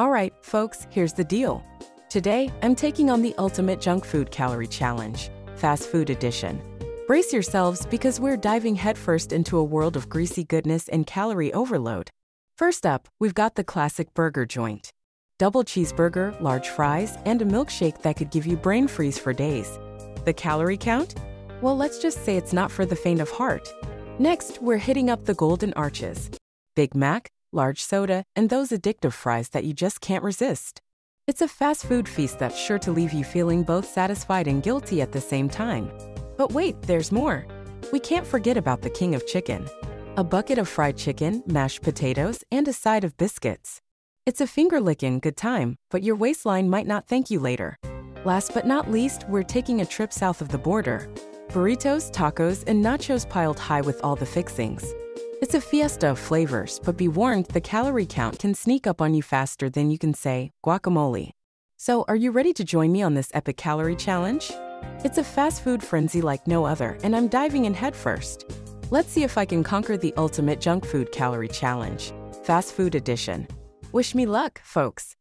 Alright, folks, here's the deal. Today, I'm taking on the ultimate junk food calorie challenge, fast food edition. Brace yourselves because we're diving headfirst into a world of greasy goodness and calorie overload. First up, we've got the classic burger joint. Double cheeseburger, large fries, and a milkshake that could give you brain freeze for days. The calorie count? Well, let's just say it's not for the faint of heart. Next, we're hitting up the golden arches. Big Mac, large soda, and those addictive fries that you just can't resist. It's a fast food feast that's sure to leave you feeling both satisfied and guilty at the same time. But wait, there's more. We can't forget about the king of chicken. A bucket of fried chicken, mashed potatoes, and a side of biscuits. It's a finger licking good time, but your waistline might not thank you later. Last but not least, we're taking a trip south of the border. Burritos, tacos, and nachos piled high with all the fixings. It's a fiesta of flavors, but be warned the calorie count can sneak up on you faster than you can say guacamole. So, are you ready to join me on this epic calorie challenge? It's a fast food frenzy like no other, and I'm diving in headfirst. Let's see if I can conquer the ultimate junk food calorie challenge, fast food edition. Wish me luck, folks.